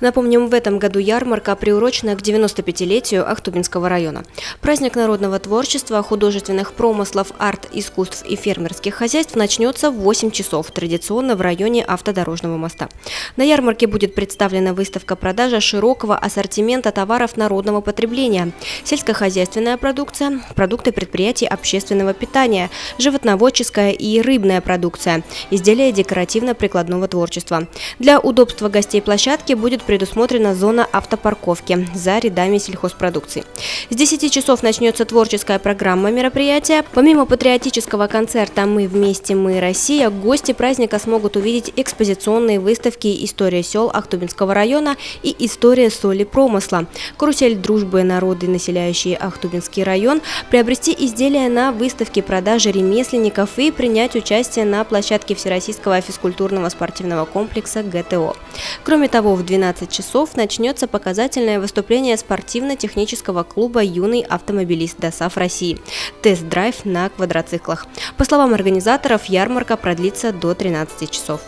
Напомним, в этом году ярмарка приурочена к 95-летию Ахтубинского района. Праздник народного творчества, художественных промыслов, арт-искусств и фермерских хозяйств начнется в 8 часов, традиционно в районе автодорожного моста. На ярмарке будет представлена выставка-продажа широкого ассортимента товаров народного потребления, сельскохозяйственная продукция, продукты предприятий общественного питания, животноводческая и рыбная продукция, изделия декоративно-прикладного творчества. Для удобства гостей площадки будет предусмотрена зона автопарковки за рядами сельхозпродукции. С 10 часов начнется творческая программа мероприятия. Помимо патриотического концерта «Мы вместе, мы Россия», гости праздника смогут увидеть экспозиционные выставки «История сел Ахтубинского района» и «История соли промысла», «Карусель дружбы народы, населяющие Ахтубинский район», приобрести изделия на выставке продажи ремесленников и принять участие на площадке Всероссийского физкультурного спортивного комплекса ГТО. Кроме того, в 12 часов начнется показательное выступление спортивно-технического клуба «Юный автомобилист ДОСАФ России» – тест-драйв на квадроциклах. По словам организаторов, ярмарка продлится до 13 часов.